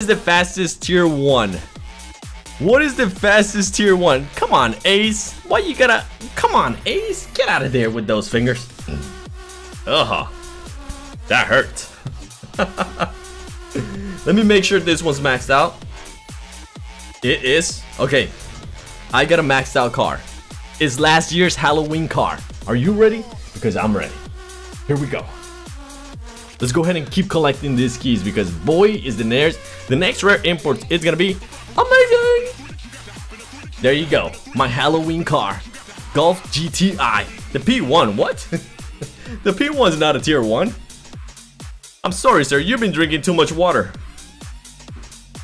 is the fastest tier 1? What is the fastest tier 1? Come on, Ace. Why you gotta... Come on, Ace. Get out of there with those fingers. Ugh. That hurt. Let me make sure this one's maxed out. It is. Okay. I got a maxed out car. It's last year's Halloween car. Are you ready? Because I'm ready. Here we go. Let's go ahead and keep collecting these keys because boy is the next the next rare import is gonna be amazing. There you go, my Halloween car, Golf GTI, the P1. What? the P1 is not a tier one. I'm sorry, sir. You've been drinking too much water.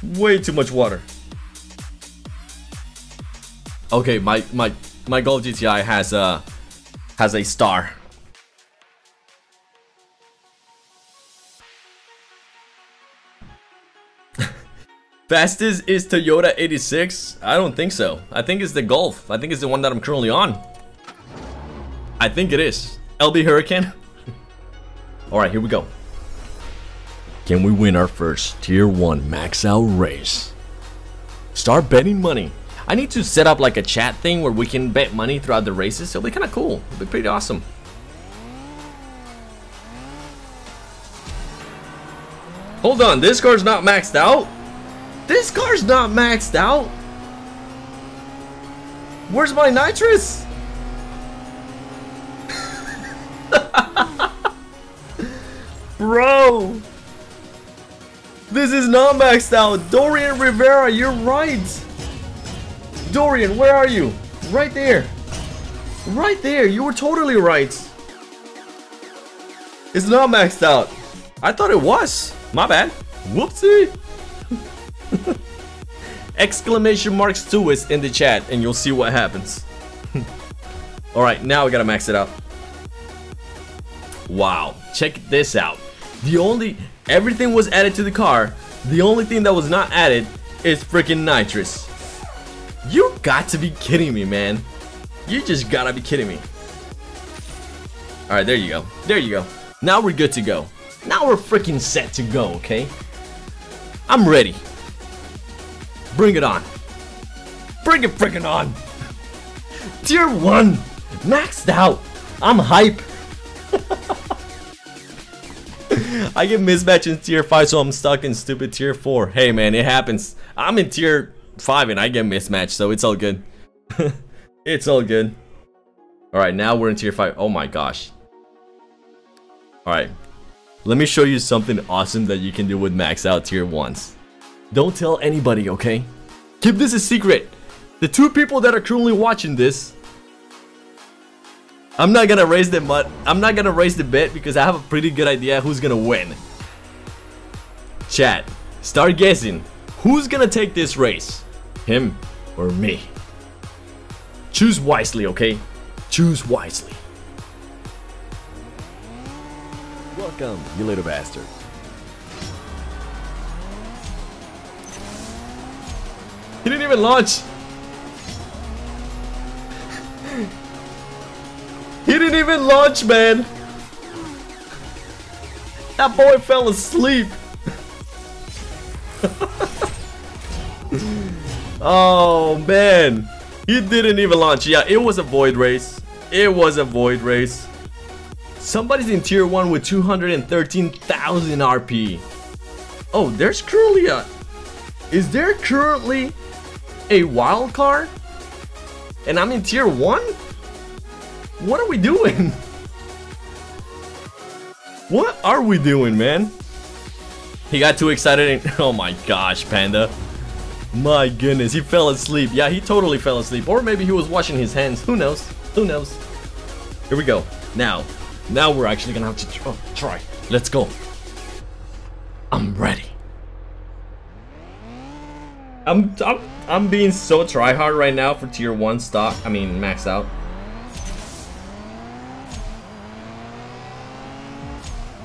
Way too much water. Okay, my my my Golf GTI has a has a star. Fastest is Toyota 86? I don't think so. I think it's the Golf. I think it's the one that I'm currently on. I think it is. LB Hurricane. Alright, here we go. Can we win our first Tier 1 max out race? Start betting money. I need to set up like a chat thing where we can bet money throughout the races. It'll be kind of cool. It'll be pretty awesome. Hold on, this car's not maxed out? This car's not maxed out. Where's my nitrous? Bro. This is not maxed out. Dorian Rivera, you're right. Dorian, where are you? Right there. Right there. You were totally right. It's not maxed out. I thought it was. My bad. Whoopsie. Exclamation marks to us in the chat and you'll see what happens. Alright, now we gotta max it out. Wow, check this out. The only, everything was added to the car. The only thing that was not added is freaking nitrous. You got to be kidding me, man. You just gotta be kidding me. Alright, there you go. There you go. Now we're good to go. Now we're freaking set to go, okay? I'm ready. Bring it on. Bring it freaking on. Tier 1. Maxed out. I'm hype. I get mismatched in tier 5 so I'm stuck in stupid tier 4. Hey man, it happens. I'm in tier 5 and I get mismatched so it's all good. it's all good. Alright, now we're in tier 5. Oh my gosh. Alright. Let me show you something awesome that you can do with max out tier 1s. Don't tell anybody, okay? Keep this a secret. The two people that are currently watching this, I'm not gonna raise the but I'm not gonna raise the bet because I have a pretty good idea who's gonna win. Chat, start guessing. Who's gonna take this race? Him or me? Choose wisely, okay? Choose wisely. Welcome, you little bastard. He didn't even launch. he didn't even launch, man. That boy fell asleep. oh, man. He didn't even launch. Yeah, it was a void race. It was a void race. Somebody's in tier 1 with 213,000 RP. Oh, there's currently. Is there currently a wild card? And I'm in tier 1? What are we doing? What are we doing, man? He got too excited and... Oh my gosh, Panda. My goodness, he fell asleep. Yeah, he totally fell asleep. Or maybe he was washing his hands. Who knows? Who knows? Here we go. Now. Now we're actually gonna have to oh, try. Let's go. I'm ready. I'm, I'm I'm being so tryhard right now for tier 1 stock. I mean, max out.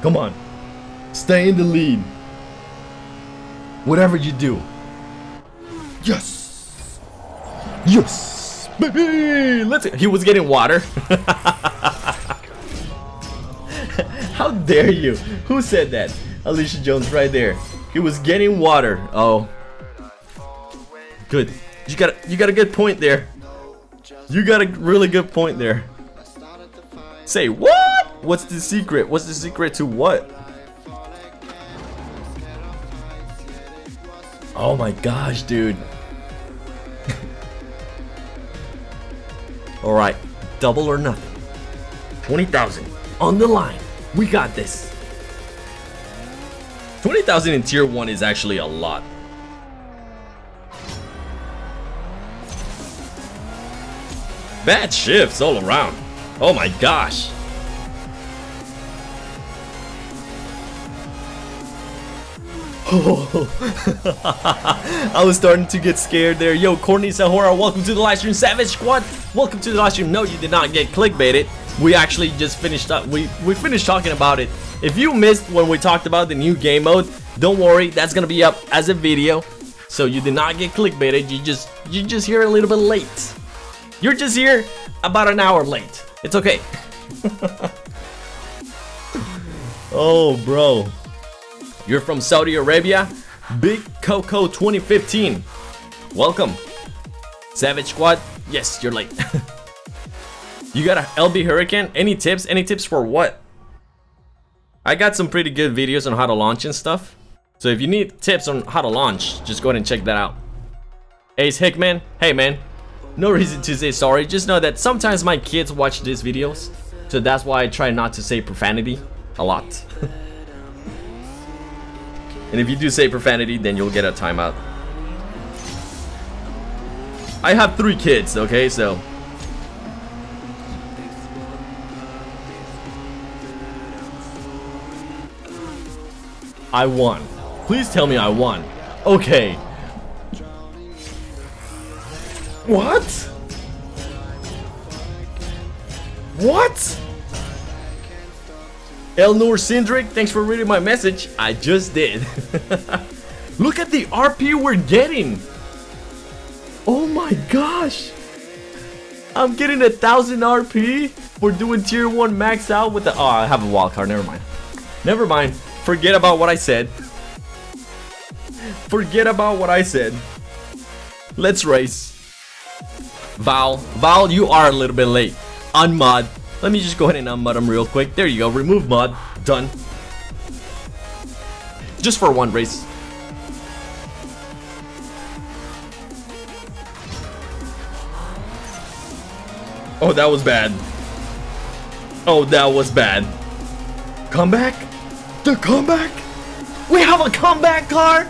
Come on. Stay in the lead. Whatever you do. Yes! Yes! Baby! Let's He was getting water. How dare you? Who said that? Alicia Jones right there. He was getting water. Oh. Good. You got a, you got a good point there. You got a really good point there. Say what? What's the secret? What's the secret to what? Oh my gosh, dude. Alright, double or nothing. 20,000 on the line. We got this. 20,000 in tier 1 is actually a lot. Bad shifts all around. Oh my gosh. I was starting to get scared there. Yo, Courtney Sahora, welcome to the live stream. Savage Squad, welcome to the live stream. No, you did not get clickbaited. We actually just finished up. We we finished talking about it. If you missed when we talked about the new game mode, don't worry, that's gonna be up as a video. So you did not get clickbaited. You just you just here a little bit late. You're just here about an hour late. It's okay. oh, bro. You're from Saudi Arabia? Big Coco 2015. Welcome. Savage Squad? Yes, you're late. you got a LB Hurricane? Any tips? Any tips for what? I got some pretty good videos on how to launch and stuff. So if you need tips on how to launch, just go ahead and check that out. Ace Hickman, hey man. No reason to say sorry, just know that sometimes my kids watch these videos. So that's why I try not to say profanity a lot. And if you do say profanity, then you'll get a timeout. I have three kids, okay, so... I won. Please tell me I won. Okay. What? What? Elnor Sindrick, thanks for reading my message. I just did. Look at the RP we're getting. Oh my gosh. I'm getting a thousand RP for doing tier 1 max out with the... Oh, I have a wild card. Never mind. Never mind. Forget about what I said. Forget about what I said. Let's race. Val. Val, you are a little bit late. Unmod. Let me just go ahead and unmod them real quick. There you go. Remove mod. Done. Just for one race. Oh, that was bad. Oh, that was bad. Comeback? The comeback? We have a comeback car?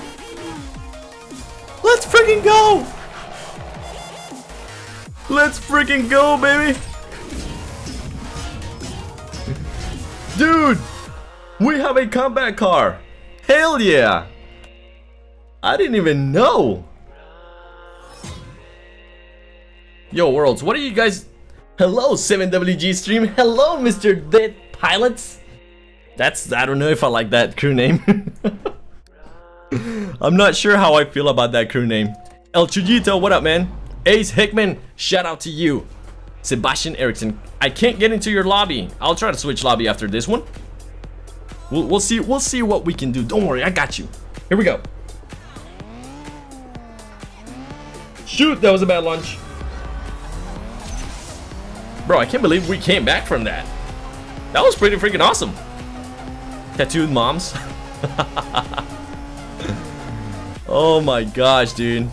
Let's freaking go! Let's freaking go, baby! Dude! We have a comeback car! Hell yeah! I didn't even know! Yo, worlds, what are you guys... Hello, 7WG stream. Hello, Mr. Dead Pilots. That's... I don't know if I like that crew name. I'm not sure how I feel about that crew name. El Chujito, what up, man? Ace Hickman, shout out to you. Sebastian Erickson, I can't get into your lobby. I'll try to switch lobby after this one. We'll, we'll see. We'll see what we can do. Don't worry, I got you. Here we go. Shoot, that was a bad lunge. Bro, I can't believe we came back from that. That was pretty freaking awesome. Tattooed moms. oh my gosh, dude.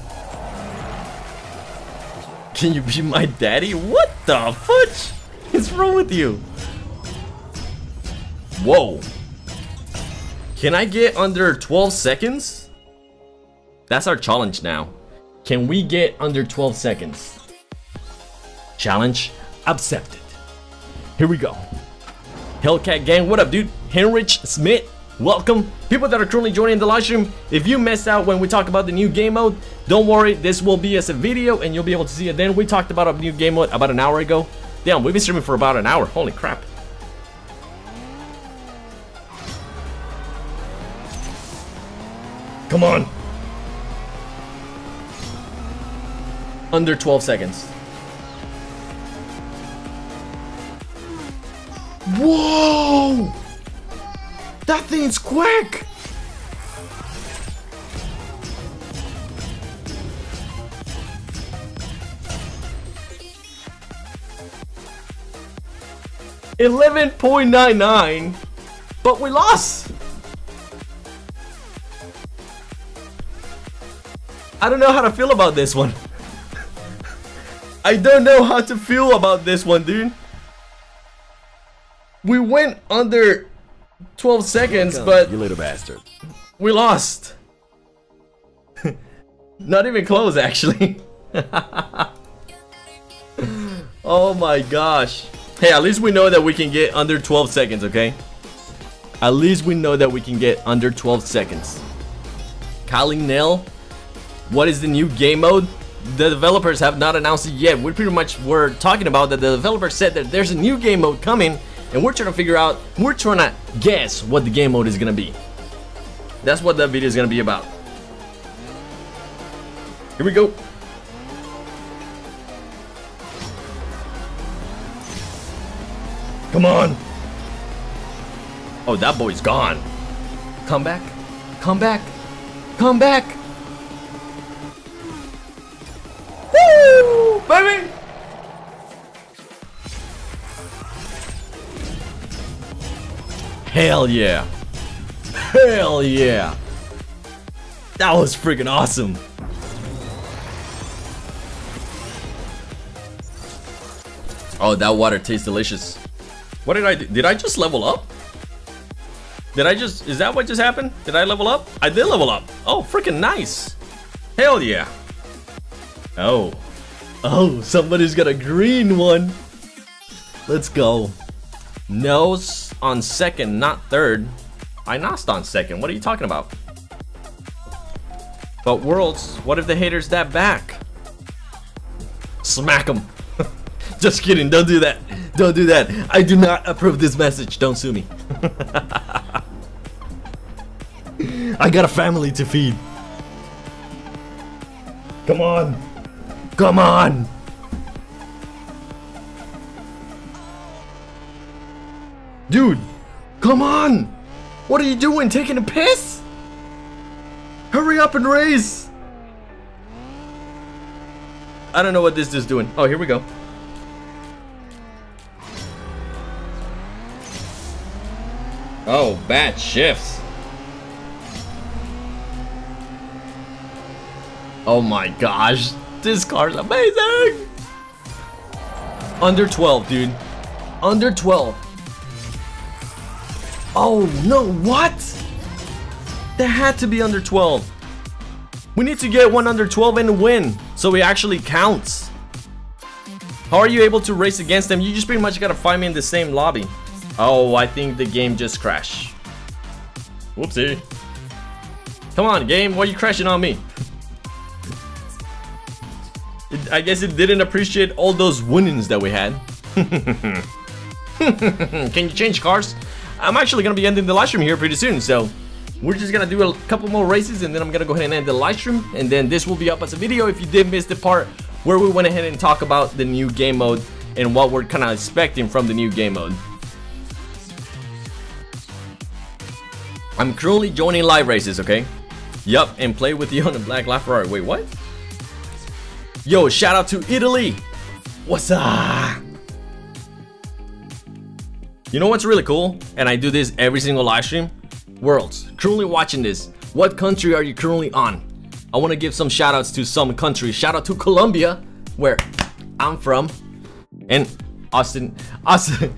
Can you be my daddy? What the fudge What's wrong with you? Whoa. Can I get under 12 seconds? That's our challenge now. Can we get under 12 seconds? Challenge accepted. Here we go. Hellcat gang, what up dude? Henrich Smith, welcome. People that are currently joining the live stream, if you missed out when we talk about the new game mode, don't worry, this will be as a video and you'll be able to see it then. We talked about a new game mode about an hour ago. Damn, we've been streaming for about an hour. Holy crap. Come on. Under 12 seconds. Whoa! That thing's quick! Eleven point nine nine, but we lost. I don't know how to feel about this one. I don't know how to feel about this one, dude. We went under 12 seconds, but you little bastard. we lost. Not even close, actually. oh my gosh. Hey, at least we know that we can get under 12 seconds, okay? At least we know that we can get under 12 seconds. Kylie Nell, what is the new game mode? The developers have not announced it yet. We pretty much were talking about that the developer said that there's a new game mode coming and we're trying to figure out, we're trying to guess what the game mode is gonna be. That's what that video is gonna be about. Here we go. Come on. Oh, that boy's gone. Come back. Come back. Come back. Hell yeah. Hell yeah. That was freaking awesome. Oh, that water tastes delicious. What did I do? Did I just level up? Did I just, is that what just happened? Did I level up? I did level up. Oh, freaking nice. Hell yeah. Oh. Oh, somebody's got a green one. Let's go. Nose on second, not third. I nosed on second. What are you talking about? But Worlds, what if the haters that back? Smack them. Just kidding. Don't do that. Don't do that. I do not approve this message. Don't sue me. I got a family to feed. Come on. Come on. Dude, come on. What are you doing? Taking a piss? Hurry up and race. I don't know what this is doing. Oh, here we go. Oh, bad shifts. Oh my gosh. This car's amazing. Under 12, dude. Under 12. Oh, no, what? That had to be under 12. We need to get one under 12 and win, so it actually counts. How are you able to race against them? You just pretty much gotta find me in the same lobby. Oh, I think the game just crashed. Whoopsie. Come on, game, why are you crashing on me? It, I guess it didn't appreciate all those winnings that we had. Can you change cars? I'm actually gonna be ending the live stream here pretty soon, so we're just gonna do a couple more races and then I'm gonna go ahead and end the live stream and then this will be up as a video if you did miss the part where we went ahead and talk about the new game mode and what we're kind of expecting from the new game mode. I'm currently joining live races, okay? Yup, and play with you on the Black Life LaFerrari. Wait, what? Yo, shout out to Italy! What's up? You know what's really cool? And I do this every single live stream? Worlds, currently watching this, what country are you currently on? I want to give some shout outs to some countries. Shout out to Colombia, where I'm from. And Austin, Austin,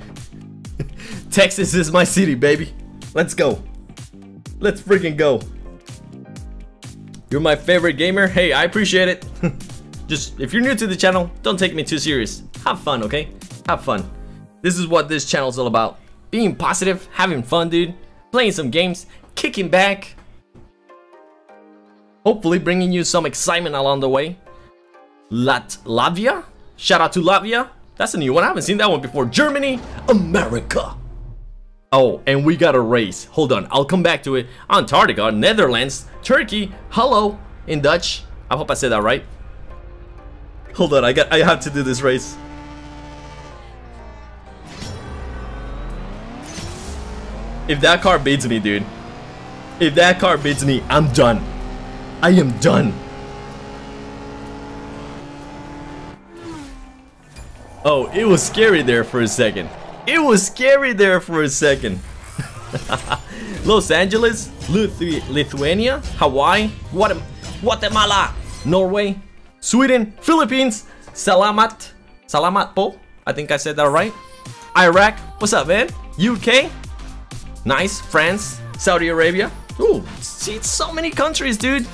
Texas is my city, baby. Let's go. Let's freaking go. You're my favorite gamer. Hey, I appreciate it. Just, if you're new to the channel, don't take me too serious. Have fun, okay? Have fun. This is what this channel is all about. Being positive, having fun, dude. Playing some games, kicking back. Hopefully bringing you some excitement along the way. Lat Latvia? Shout out to Latvia. That's a new one. I haven't seen that one before. Germany, America. Oh, and we got a race. Hold on, I'll come back to it. Antarctica, Netherlands, Turkey, hello, in Dutch. I hope I said that right. Hold on, I got I have to do this race. If that car beats me, dude. If that car beats me, I'm done. I am done. Oh, it was scary there for a second. It was scary there for a second. Los Angeles, Lithu Lithuania, Hawaii, Guatem Guatemala, Norway, Sweden, Philippines, Salamat, Salamat Po, I think I said that right. Iraq, what's up, man? UK, nice. France, Saudi Arabia. Ooh, see, it's so many countries, dude.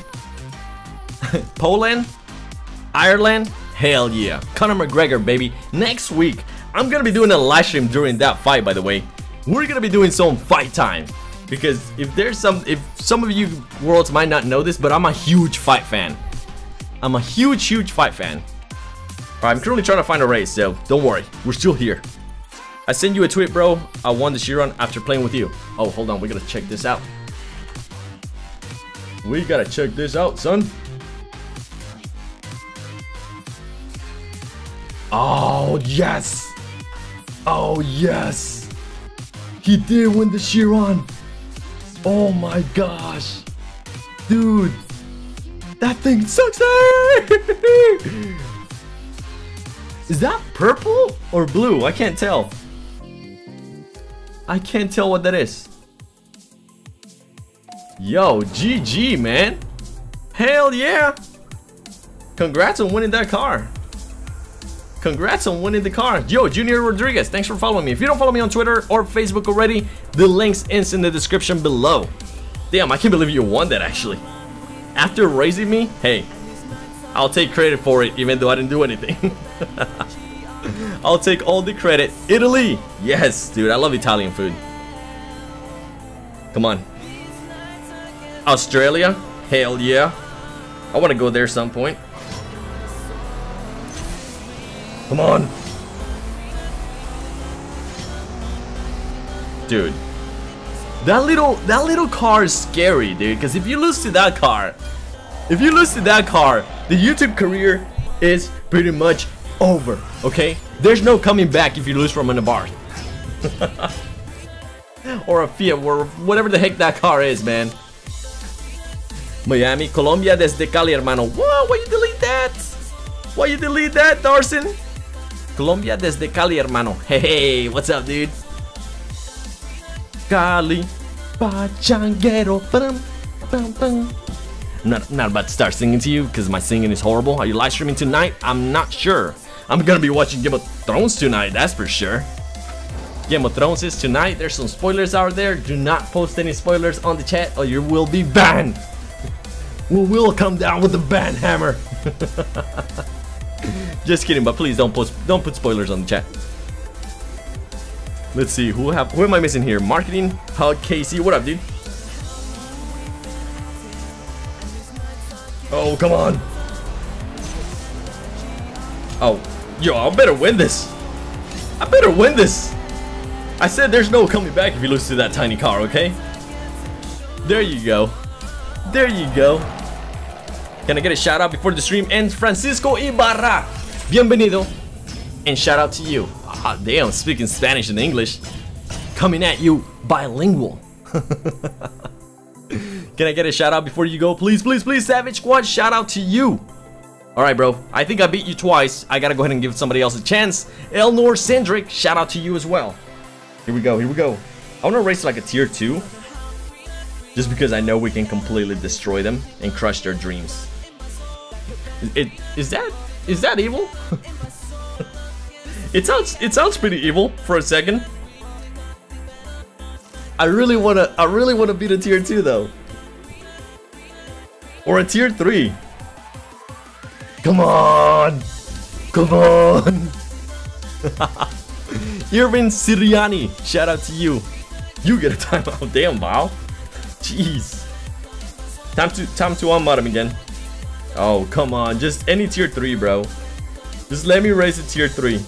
Poland, Ireland, hell yeah. Conor McGregor, baby. Next week, I'm gonna be doing a live stream during that fight, by the way. We're gonna be doing some fight time. Because if there's some, if some of you worlds might not know this, but I'm a huge fight fan. I'm a huge, huge fight fan. I'm currently trying to find a race, so don't worry. We're still here. I send you a tweet, bro. I won the Chiron after playing with you. Oh, hold on. We gotta check this out. We gotta check this out, son. Oh, yes. Oh, yes. He did win the Chiron. Oh my gosh. Dude. That thing sucks. Is that purple or blue? I can't tell. I can't tell what that is. Yo, GG, man. Hell yeah. Congrats on winning that car. Congrats on winning the car. Yo, Junior Rodriguez, thanks for following me. If you don't follow me on Twitter or Facebook already, the links is in the description below. Damn, I can't believe you won that actually. After raising me, hey, I'll take credit for it even though I didn't do anything. I'll take all the credit. Italy! Yes, dude, I love Italian food. Come on. Australia? Hell yeah. I want to go there some point. Come on. Dude. That little that little car is scary, dude, because if you lose to that car, if you lose to that car, the YouTube career is pretty much over, okay? There's no coming back if you lose from an Abarth. or a Fiat, or whatever the heck that car is, man. Miami, Colombia desde Cali, hermano. Whoa, why you delete that? Why you delete that, Darson? Colombia desde Cali, hermano. Hey, what's up, dude? Cali, pachanguero. Bum, bum, bum. Not, not about to start singing to you because my singing is horrible. Are you live streaming tonight? I'm not sure. I'm gonna be watching Game of Thrones tonight, that's for sure. Game of Thrones is tonight. There's some spoilers out there. Do not post any spoilers on the chat or you will be banned. We will come down with the ban hammer. Just kidding, but please don't post don't put spoilers on the chat. Let's see who have who am I missing here? Marketing, Hug, Casey. What up, dude? Oh, come on. Oh, yo, I better win this. I better win this. I said there's no coming back if you lose to that tiny car, okay? There you go. There you go. Can I get a shout out before the stream ends? Francisco Ibarra. Bienvenido. And shout out to you. Ah, damn, speaking Spanish and English. Coming at you bilingual. Can I get a shout out before you go? Please, please, please, Savage Squad, shout out to you. Alright, bro. I think I beat you twice. I gotta go ahead and give somebody else a chance. Elnor Cendric, shout out to you as well. Here we go, here we go. I wanna race like a tier 2. Just because I know we can completely destroy them and crush their dreams. It, is that is that evil? it sounds it sounds pretty evil for a second. I really wanna I really wanna beat a tier 2 though. Or a tier 3. Come on! Come on! Irvin Siriani, shout out to you. You get a timeout. Damn, wow. Jeez. Time to time to unmod him again. Oh, come on. Just any tier 3, bro. Just let me raise a tier 3.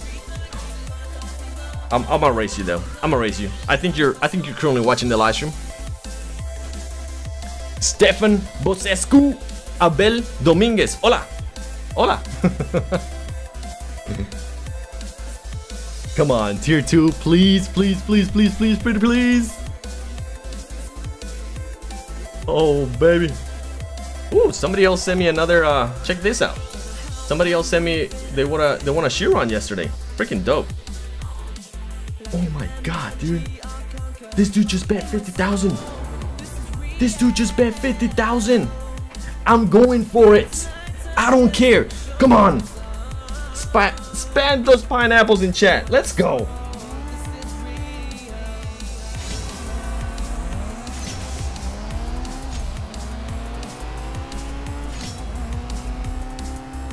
I'm, I'm gonna race you though. I'm gonna race you. I think you're I think you're currently watching the live stream. Stefan Bosescu Abel Dominguez. Hola. Hola. Come on, tier 2, please, please, please, please, please, pretty please. Oh, baby. Ooh, somebody else sent me another, uh, check this out. Somebody else sent me, they want to they want a Chiron yesterday. Freaking dope. Oh my god, dude. This dude just bet 50,000. This dude just bet 50,000. I'm going for it. I don't care. Come on. Sp spam those pineapples in chat. Let's go.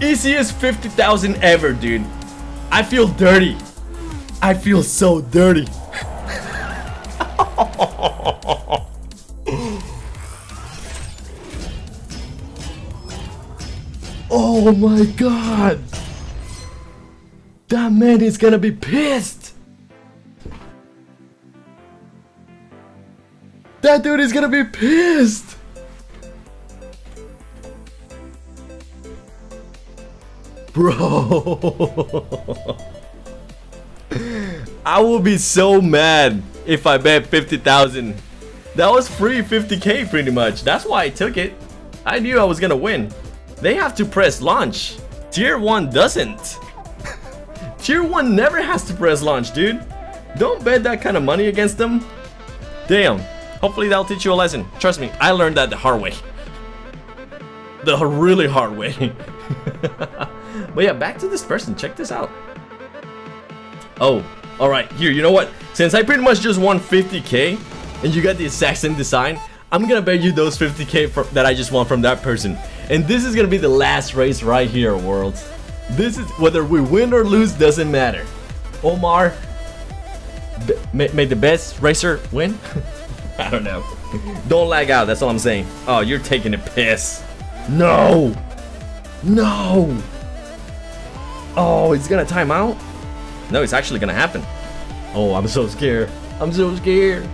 Easiest 50,000 ever, dude. I feel dirty. I feel so dirty. oh my god. That man is gonna be pissed. That dude is gonna be pissed. Bro. I will be so mad if I bet 50,000. That was free 50k pretty much. That's why I took it. I knew I was gonna win. They have to press launch. Tier 1 doesn't. Tier 1 never has to press launch, dude. Don't bet that kind of money against them. Damn. Hopefully that'll teach you a lesson. Trust me, I learned that the hard way. The really hard way. but yeah, back to this person. Check this out. Oh, alright. Here, you know what? Since I pretty much just won 50k, and you got the exact same design, I'm gonna bet you those 50k for, that I just won from that person. And this is gonna be the last race right here, worlds. This is, whether we win or lose, doesn't matter. Omar, may the best racer win? I don't know. Don't lag out, that's all I'm saying. Oh, you're taking a piss. No! No! Oh, he's gonna time out? No, it's actually gonna happen. Oh, I'm so scared. I'm so scared.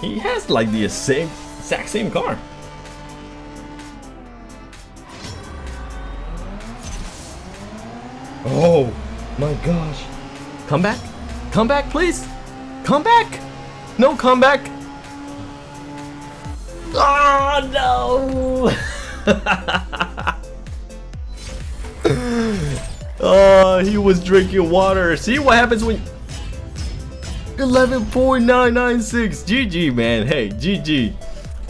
He has like the same, exact same car. Oh my gosh. Come back. Come back, please. Come back. No come comeback. Oh ah, no. Oh, he was drinking water. See what happens when... 11.996. GG, man. Hey, GG.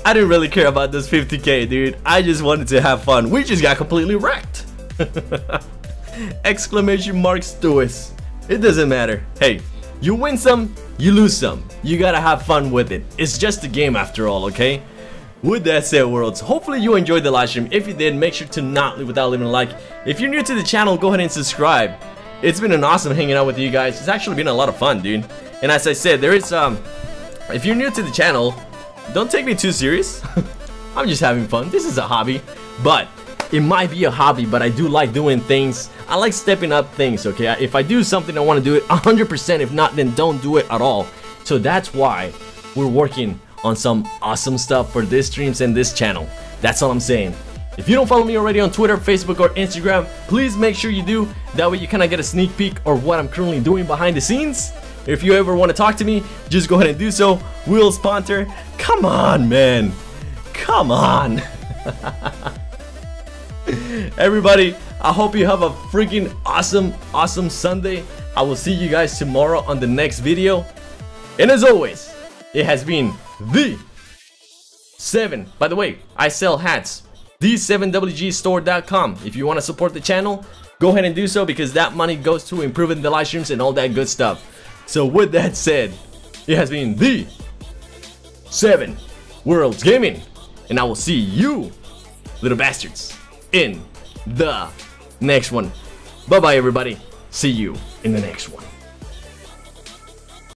I didn't really care about this 50k, dude. I just wanted to have fun. We just got completely wrecked. Exclamation marks to us. It doesn't matter. Hey, you win some, you lose some. You gotta have fun with it. It's just a game after all, okay? With that said, worlds, hopefully you enjoyed the live stream. If you did, make sure to not leave without leaving a like. If you're new to the channel, go ahead and subscribe. It's been an awesome hanging out with you guys. It's actually been a lot of fun, dude. And as I said, there is, um, if you're new to the channel, don't take me too serious. I'm just having fun. This is a hobby. But it might be a hobby, but I do like doing things. I like stepping up things, okay? If I do something, I want to do it 100%. If not, then don't do it at all. So that's why we're working on some awesome stuff for this streams and this channel. That's all I'm saying. If you don't follow me already on Twitter, Facebook, or Instagram, please make sure you do. That way you kind of get a sneak peek of what I'm currently doing behind the scenes. If you ever want to talk to me, just go ahead and do so. Will Sponter, come on, man. Come on. Everybody, I hope you have a freaking awesome, awesome Sunday. I will see you guys tomorrow on the next video. And as always, it has been the 7. By the way, I sell hats. The7WGstore.com. If you want to support the channel, go ahead and do so because that money goes to improving the live streams and all that good stuff. So with that said, it has been the 7 Worlds Gaming. And I will see you, little bastards, in the next one. Bye-bye, everybody. See you in the next one.